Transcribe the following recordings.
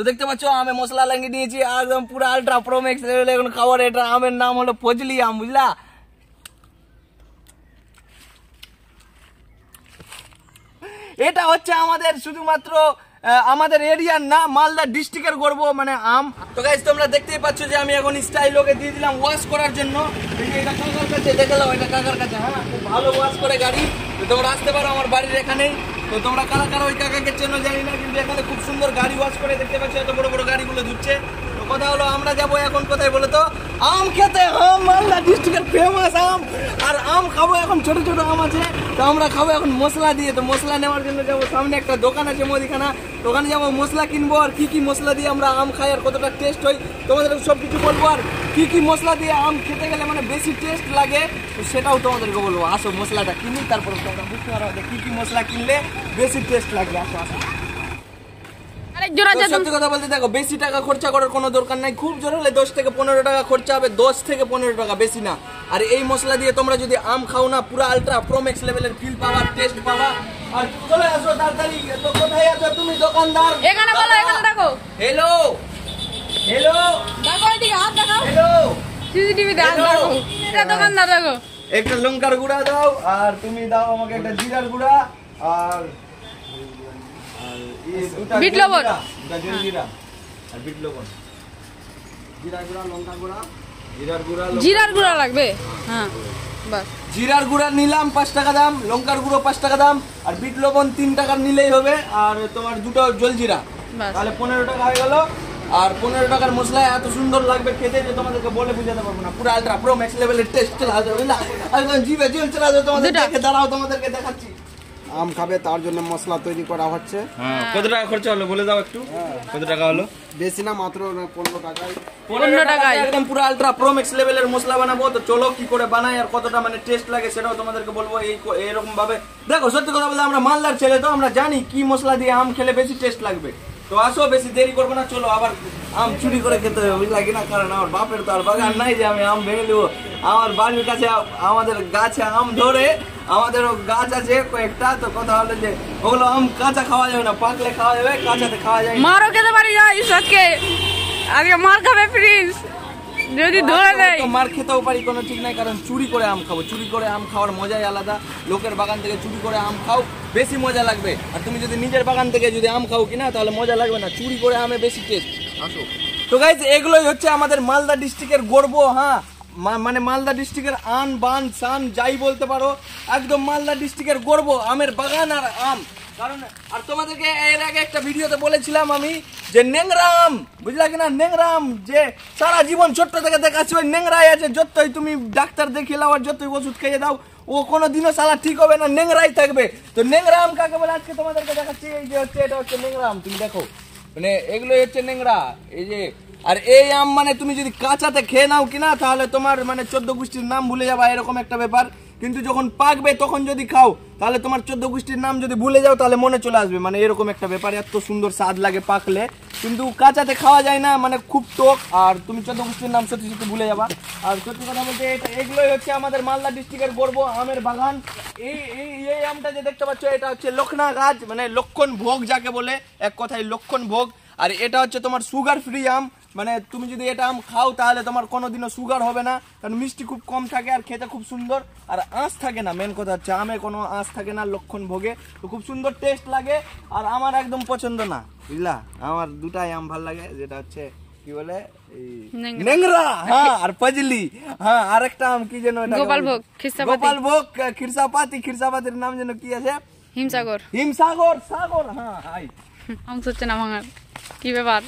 তো দেখতে পাচ্ছ আমি মশলা লাগিয়ে নিয়েছি একদম পুরো আলট্রা প্রোমেক্স এখন খাবার এটা। আমের নাম হলো ফজলি আম, বুঝলা? এটা হচ্ছে আমাদের শুধুমাত্র আমাদের এরিয়ার না, মালদা ডিস্ট্রিক্টের গর্ব মানে আম। তো গাইজ তোমরা দেখতেই পাচ্ছ যে আমি এখন স্টাইল ওকে দিয়ে দিলাম ওয়াশ করার জন্য। এটা কাকার কাছে, দেখে এটা কাকার কাছে হ্যাঁ? খুব ভালো ওয়াশ করে গাড়ি। তোমরা আসতে পারো আমার বাড়ির এখানেই। তো তোমরা কারা কারা ওই কাকাকে চেনো জানি না, কিন্তু এখানে খুব সুন্দর গাড়ি ওয়াশ করে দেখতে পাচ্ছি, এত বড় বড় গাড়িগুলো ধুচ্ছে। তো কথা হলো আমরা যাব এখন কোথায় বলো তো আম খেতে আম, মালদা ডিস্ট্রিক্টের ফেমাস আম। আর আম খাব এখন ছোট ছোট আম আছে। তো আমরা খাব এখন মশলা দিয়ে। তো মশলা নেওয়ার জন্য যাব। সামনে একটা দোকান আছে মুদিখানা। দোকানে যাব, মশলা কিনবো। আর কি কি মশলা দিয়ে আমরা আম খাই আর কতটা টেস্ট হয়, তোমাদের সব কিছু বলব। আর কি কি মশলা দিয়ে আম খেতে গেলে মানে বেশি টেস্ট লাগে, তো সেটাও তোমাদেরকে বলব। আসো, মশলাটা কিনি, তারপর তোমরা বুঝতে পারো যে কি কি মশলা কিনলে বেশি টেস্ট লাগবে। আসো আসো। আরেক জোড়া সত্যি কথা বলতে দেখো বেশি টাকা খরচা করার কোনো দরকার নাই। খুব জোর হলে দশ থেকে পনেরো টাকা খরচা হবে দশ থেকে পনেরো টাকা বেশি না। আর এই মশলা দিয়ে তোমরা যদি আম খাও না পুরো আলট্রা প্রোমেক্স লেভেলের ফিল পাওয়া টেস্ট পাওয়া আর চলে আসো তাড়াতাড়ি। তো কোথায় আছো তুমি দোকানদার? এখানে বলো এখানে দেখো। হ্যালো হ্যালো দেখো এদিকে হাত দেখাও। হ্যালো. দেখো এটা দোকানদার দেখো। একটা লঙ্কার গুঁড়া দাও আর তুমি দাও আমাকে একটা জিরার গুঁড়া আর আর বিট লবণ। দুটা আর বিট লবণ। জিরা গুঁড়া লঙ্কা গুঁড়া? জিরার গুঁড়া জিরার গুঁড়া লাগবে? হ্যাঁ বাস। জিরার গুঁড়া নিলাম পাঁচ টাকা দাম লঙ্কার গুঁড়ো পাঁচ টাকা দাম আর বিট লবণ তিন টাকার নিলেই হবে আর তোমার দুটো জলজিরা বাস। তাহলে পনেরো টাকা হয়ে গেল আর পনেরো টাকার মশলা এত সুন্দর লাগবে খেতে যে তোমাদেরকে বলে বুঝাতে পারব না। পুরো আলট্রা প্রো ম্যাক্স লেভেলের টেস্ট চলে আসবে একদম জিভে জল চলে আসবে তোমাদের দাঁড়াও তোমাদেরকে দেখাচ্ছি। আম খাবে তার জন্য মশলা তৈরি করা হচ্ছে। কত টাকা খরচা হলো? বলে দাও একটু। কত টাকা হলো? বেশি না মাত্র পনেরো টাকায়। পনেরো টাকায়। একদম পুরো আলট্রা প্রো ম্যাক্স লেভেলের মশলা বানাবো। তো চলো কি করে বানাই আর কতটা মানে টেস্ট লাগে সেটাও তোমাদেরকে বলব। এই এরকম ভাবে দেখো সত্যি কথা বলতে আমরা মালদার ছেলে তো আমরা জানি কি মশলা দিয়ে আম খেলে বেশি টেস্ট লাগবে। তো আসো বেশি দেরি করব না চলো আবার আম চুরি করে খেতে হবে বুঝলা কিনা কারণ আমার বাপের তো আর বাগান নাই যে আমি আম ভেঙে দেবো। আমার বাড়ির কাছে আমাদের গাছে আম ধরে আমাদেরও গাছ আছে কয়েকটা তো কথা হলো যে ওগুলো আম কাঁচা খাওয়া যাবে না পাকলে খাওয়া যাবে কাঁচাতে খাওয়া যাবে। মারও খেতে পারি যাইস আজকে আজকে মার খাবে প্রিন্স যদি ধরে তো মার খেতেও পারি কোনো ঠিক নাই কারণ চুরি করে আম খাব। চুরি করে আম খাওয়ার মজাই আলাদা। লোকের বাগান থেকে চুরি করে আম খাও বেশি মজা লাগবে। আর তুমি যদি নিজের বাগান থেকে যদি আম খাও কিনা তাহলে মজা লাগবে না চুরি করে আমে বেশি টেস্ট আসো। তো গাইজ এগুলোই হচ্ছে আমাদের মালদা ডিস্ট্রিক্টের গর্ব হ্যাঁ? মানে মালদা ডিস্ট্রিক্টের আন, বান, সান, যাই বলতে পারো, একদম মালদা ডিস্ট্রিক্টের গর্ব, আমের বাগান আর আম। কারণ, আর তোমাদেরকে এর আগে একটা ভিডিওতে বলেছিলাম আমি যে নেংরাম, বুঝলা কিনা? নেংরাম, যে সারা জীবন ছোট্ট থেকে দেখাচ্ছি, ওই নেংরাই আছে, যতই তুমি ডাক্তার দেখিয়ে লাও আর যতই ওষুধ খেয়ে দাও ও কোনো দিনও সালা ঠিক হবে না, নেংরাই থাকবে। তো নেংরাম কাকে বলে? আজকে তোমাদেরকে দেখাচ্ছি, এই যে হচ্ছে, এটা হচ্ছে নেংরাম, তুমি দেখো। মানে এগুলোই হচ্ছে নেংরা, এই যে আর এই আম মানে তুমি যদি কাঁচাতে খেয়ে নাও কিনা, তাহলে তোমার মানে চোদ্দ গোষ্ঠীর নাম ভুলে যাবা, এরকম একটা ব্যাপার। কিন্তু যখন পাকবে, তখন যদি খাও, তাহলে তোমার চোদ্দ গোষ্ঠীর নাম যদি ভুলে যাও, তাহলে মনে চলে আসবে। মানে এরকম একটা ব্যাপার, এত সুন্দর স্বাদ লাগে পাকলে। কিন্তু কাঁচাতে খাওয়া যায় না মানে খুব টক। আর তুমি চোদ্দ গোষ্ঠীর নাম সত্যি সত্যি ভুলে যাবা। আর সত্যি কথা বলতে এগুলোই হচ্ছে আমাদের মালদা ডিস্ট্রিক্টের গর্ব আমের বাগান। এই এই এই আমটা যে দেখতে পাচ্ছ, এটা হচ্ছে লক্ষণা গাছ মানে লক্ষণ ভোগ যাকে বলে, এক কথায় লক্ষণ ভোগ। আর এটা হচ্ছে তোমার সুগার ফ্রি আম। মানে তুমি যদি এটা আম খাও তাহলে তোমার কোনোদিনও সুগার হবে না। কারণ মিষ্টি খুব কম থাকে আর খেতে খুব সুন্দর। আর আঁশ থাকে না মেন কথা হচ্ছে আমে কোনো আঁশ থাকে না লক্ষণ ভোগে। তো খুব সুন্দর টেস্ট লাগে আর আমার একদম পছন্দ না। বুঝলা? আমার দুটাই আম ভালো লাগে যেটা হচ্ছে কি বলে নেংরা। হ্যাঁ আর ফজলি হ্যাঁ আরেকটা আম কি যেন গোপালভোগ, খিরসাপাতি। গোপালভোগ খিরসাপাতি খিরসাপাতির নাম যেন কি আছে? হিমসাগর। হিমসাগর সাগর হ্যাঁ হাই আম হচ্ছে না ভাঙার। কি ব্যাপার?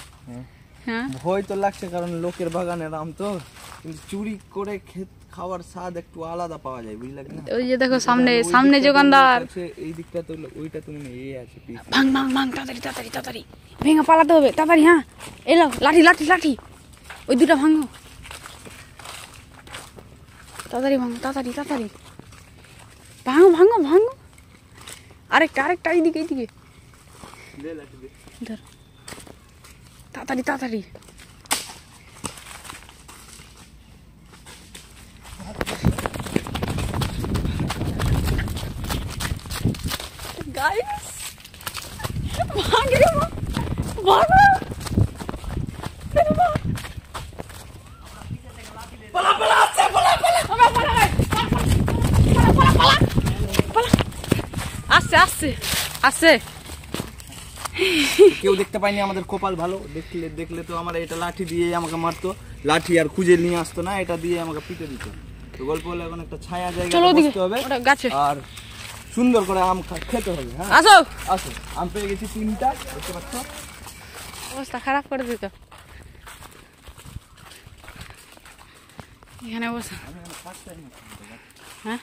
হ্যাঁ? ভয় তো লাগছে কারণ লোকের বাগানের আম তো। কিন্তু চুরি করে খেত খাওয়ার স্বাদ একটু আলাদা পাওয়া যায় বুঝলে কি না? ওই যে দেখো সামনে ওই সামনে দিকটা তো দোকানদার। লোক আছে, এই দিকটা তো লোক- ওইটা তুমি নেই, এই আছে পিস। ভাঙ ভাঙ ভাঙ তাড়াতাড়ি তাড়াতাড়ি তাড়াতাড়ি। ভেঙে পালাতে হবে তাড়াতাড়ি হ্যাঁ। এলো লাঠি লাঠি লাঠি। ওই দুটা ভাঙো। তাড়াতাড়ি ভাঙো তাড়াতাড়ি তাড়াতাড়ি। ভাঙো ভাঙো ভাঙো। আরেকটা আরেকটা এইদিকে এইদিকে। ধর। tá, tá ali, tá, tá ali. Guys. Vaga, geliyor mu? Var mı? Benim var. Bala bala sen bala bala. Hemen bana ver. Bala bala bala. Bala. কেউ দেখতে পায়নি আমাদের কপাল ভালো। দেখলে দেখলে তো আমার এটা লাঠি দিয়ে আমাকে মারতো। লাঠি আর খুঁজে নিয়ে আসতো না এটা দিয়ে আমাকে পিটে দিত। তো গল্প হলো এখন একটা ছায়া জায়গা বসতে হবে। আর সুন্দর করে আম খেতে হবে হ্যাঁ? আসো। আসো আম পেয়ে গেছি তিনটা দেখতে পাচ্ছ? অবস্থা খারাপ করে দিত। এখানে বসে। হ্যাঁ।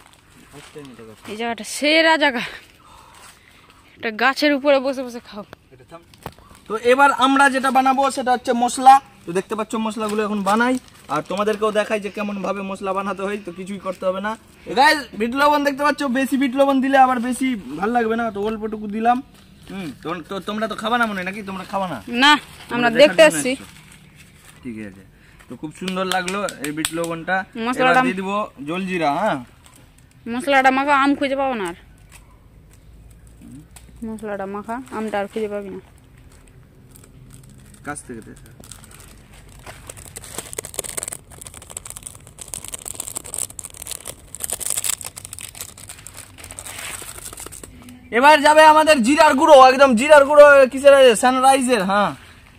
এই জায়গাটা সেরা জায়গা। একটা গাছের উপরে বসে বসে খাও। তো এবার আমরা যেটা বানাবো সেটা হচ্ছে মশলা। তো দেখতে পাচ্ছ মশলাগুলো এখন বানাই। আর তোমাদেরকেও দেখাই যে কেমন ভাবে মশলা বানাতে হয় তো কিছুই করতে হবে না। গাইজ বিট লবণ দেখতে পাচ্ছ বেশি বিট লবণ দিলে আবার বেশি ভালো লাগবে না। তো অল্পটুকু দিলাম। হুম তো- তোমরা তো খাবা না মনে নাকি? তোমরা খাবা না? না আমরা দেখতে আসছি। ঠিক আছে। তো খুব সুন্দর লাগল এই বিট লবণটা। মশলাটা- দিয়ে দিব জলজিরা হ্যাঁ? মশলাটা মাখা আম খুঁজে পাবো না আর। মশলাটা মাখা, আমটা আর খুঁজে পাবি না। কাছ থেকে এবার যাবে আমাদের জিরার গুঁড়ো, একদম জিরার গুঁড়ো, কিসের সানরাইজের হ্যাঁ।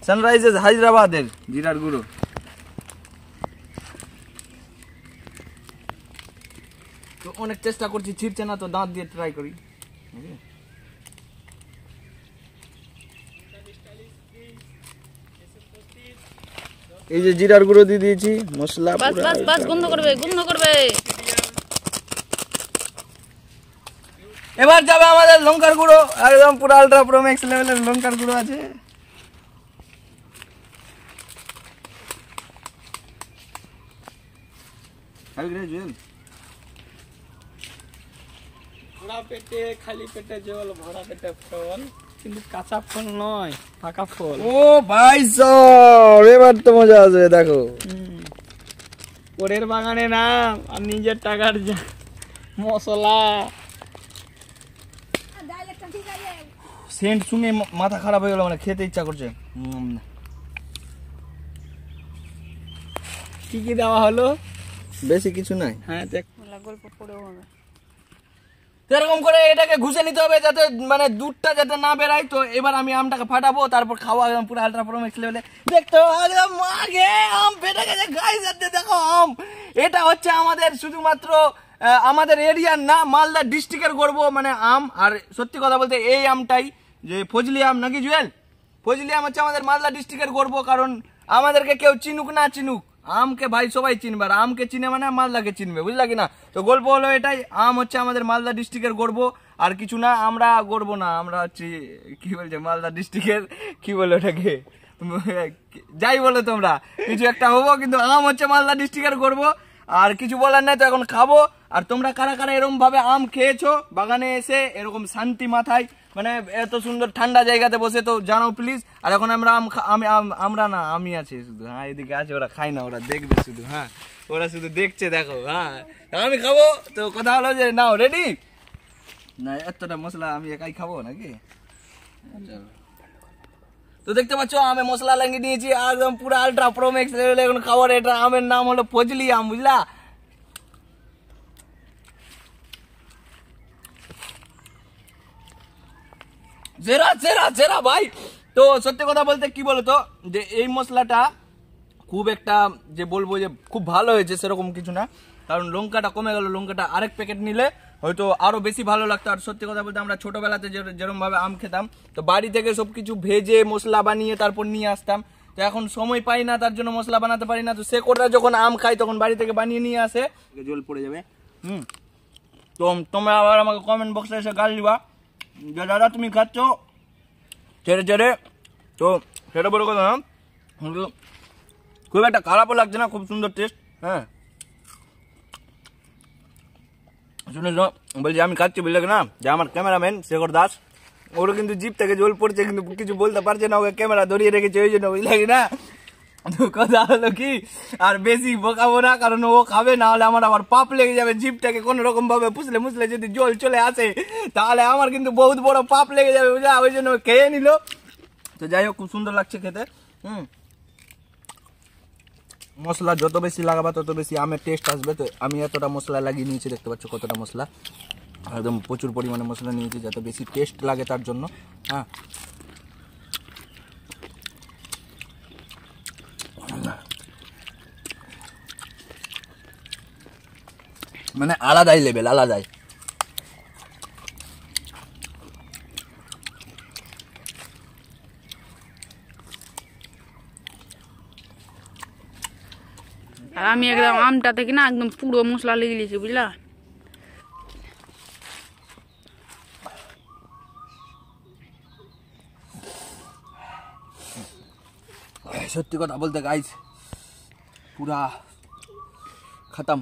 সানরাইজের হায়দ্রাবাদের জিরার গুঁড়ো। তো অনেক চেষ্টা করছি ছিটছে না তো, দাঁত দিয়ে ট্রাই করি। এই যে জিরার গুঁড়ো দিয়ে দিয়েছি মশলা বাস বাস বাস গন্ধ করবে গন্ধ করবে। এবার যাবে আমাদের লঙ্কার গুঁড়ো একদম পুরো আলট্রা প্রো ম্যাক্স লেভেলের লঙ্কার গুঁড়ো আছে। পেটে খালি পেটে জল ভরা পেটে ফল। কিন্তু কাঁচা ফল নয় পাকা ফল। ও ভাই সব এবার তো মজা আসবে দেখো। পরের বাগানে নাম আর নিজের টাকার যা- মশলা। সেন্ট শুনে মাথা খারাপ হয়ে গেল মানে খেতে ইচ্ছা করছে। কি কি দেওয়া হলো? বেশি কিছু নাই। হ্যাঁ দেখ। গল্প পড়েও হবে। এরকম করে এটাকে ঘুষে নিতে হবে যাতে মানে দুধটা যাতে না বেরায়। তো এবার আমি আমটাকে ফাটাবো, তারপর খাওয়া একদম পুরো আলট্রা প্রো লেভেলে দেখতে একদম মাগে, আম ফেটে গেছে গাইস যাতে দেখো আম। এটা হচ্ছে আমাদের শুধুমাত্র আমাদের এরিয়ার না, মালদা ডিস্ট্রিক্টের গর্ব মানে আম। আর সত্যি কথা বলতে এই আমটাই, যে ফজলি আম, নাকি জুয়েল? ফজলি আম হচ্ছে আমাদের মালদা ডিস্ট্রিক্টের গর্ব, কারণ আমাদেরকে কেউ চিনুক না চিনুক। আমকে ভাই সবাই চিনবে আর আমকে চিনে মানে মালদাকে চিনবে, বুঝলা কি না তো গল্প হলো এটাই, আম হচ্ছে আমাদের মালদা ডিস্ট্রিক্টের গর্ব, আর কিছু না, আমরা গর্ব না, আমরা হচ্ছে, কি বলছে, মালদা ডিস্ট্রিক্টের কি বলে ওটাকে? যাই বলো তোমরা, কিছু একটা হব, কিন্তু আম হচ্ছে মালদা ডিস্ট্রিক্টের গর্ব, আর কিছু বলার নাই তো এখন খাব, আর তোমরা কারা কারা এরকম ভাবে আম খেয়েছো? বাগানে এসে এরকম শান্তি মাথায় মানে এত সুন্দর ঠান্ডা জায়গাতে বসে তো জানাও প্লিজ আর এখন আমরা আম আমরা না, আমি আছি শুধু। হ্যাঁ এদিকে আছে, ওরা খায় না, ওরা দেখবে শুধু হ্যাঁ। ওরা শুধু দেখছে, দেখো হ্যাঁ। আমি খাব? তো কথা হলো যে, নাও রেডি না, এতটা মশলা আমি একাই খাব নাকি? তো দেখতে পাচ্ছ, আমি মশলা লাগিয়ে নিয়েছি, একদম পুরো আলট্রা প্রো ম্যাক্স এখন খাবার এটা আমের নাম হলো ফজলি আম, বুঝলা? জেরা জেরা জেরা ভাই। তো সত্যি কথা বলতে কি বলতো যে এই মশলাটা খুব একটা যে বলব যে খুব ভালো হয়েছে সেরকম কিছু না। কারণ লঙ্কাটা কমে গেল লঙ্কাটা আরেক প্যাকেট নিলে হয়তো আরও বেশি ভালো লাগতো। আর সত্যি কথা বলতে আমরা ছোটবেলাতে যে- যেরকম ভাবে আম খেতাম তো বাড়ি থেকে সবকিছু ভেজে মশলা বানিয়ে তারপর নিয়ে আসতাম। তো এখন সময় পাই না তার জন্য মশলা বানাতে পারি না। তো সে কোটা যখন আম খাই তখন বাড়ি থেকে বানিয়ে নিয়ে আসে। জল পড়ে যাবে। হুম। তো তোমরা আবার আমাকে কমেন্ট বক্সে এসে গাল দিবা। যে দাদা তুমি খাচ্ছ ছেড়ে ছেড়ে তো সেটা বড় কথা না কিন্তু খুব একটা খারাপও লাগছে না খুব সুন্দর টেস্ট হ্যাঁ শুনে শোনো, বলছি আমি খাচ্ছি বুঝলে কি না যে আমার ক্যামেরাম্যান শেখর দাস ওর কিন্তু জিপ থেকে জল পড়ছে কিন্তু কিছু বলতে পারছে না ওকে ক্যামেরা ধরিয়ে রেখেছে ওই জন্য বুঝলে কি না তো কথা হলো কি আর বেশি বোকাবো না, কারণ ও খাবে না হলে আমার আবার পাপ লেগে যাবে জিপটাকে কোনো রকম ভাবে পুষলে মুছলে যদি জল চলে আসে, তাহলে আমার কিন্তু বহুত বড় পাপ লেগে যাবে, বুঝলা? ওই জন্য খেয়ে নিল। তো যাই হোক, খুব সুন্দর লাগছে খেতে, হুম। মশলা যত বেশি লাগাবা, তত বেশি আমের টেস্ট আসবে। তো আমি এতটা মশলা লাগিয়ে নিয়েছি, দেখতে পাচ্ছ কতটা মশলা। একদম প্রচুর পরিমাণে মশলা নিয়েছি, যাতে বেশি টেস্ট লাগে তার জন্য। হ্যাঁ। মানে আলাদাই লেভেল আলাদাই। আর আমি একদম আমটা থেকে না একদম পুরো মশলা লেগে দিয়েছি বুঝলা? সত্যি কথা বলতে গাইজ পুরা খতম।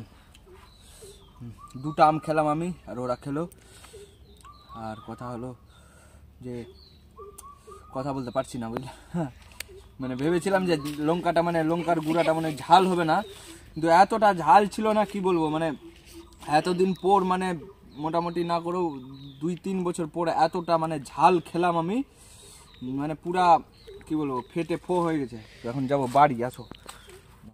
দুটো আম খেলাম আমি আর ওরা খেলো। আর কথা হলো যে, কথা বলতে পারছি না বুঝলে? মানে ভেবেছিলাম যে লঙ্কাটা মানে লঙ্কার গুঁড়াটা মানে ঝাল হবে না, কিন্তু এতটা ঝাল ছিল না, কি বলব? মানে এতদিন পর মানে মোটামুটি না করেও দুই তিন বছর পর এতটা মানে ঝাল খেলাম আমি মানে পুরা, কি বলব, ফেটে ফো হয়ে গেছে। এখন যাব বাড়ি, আসো।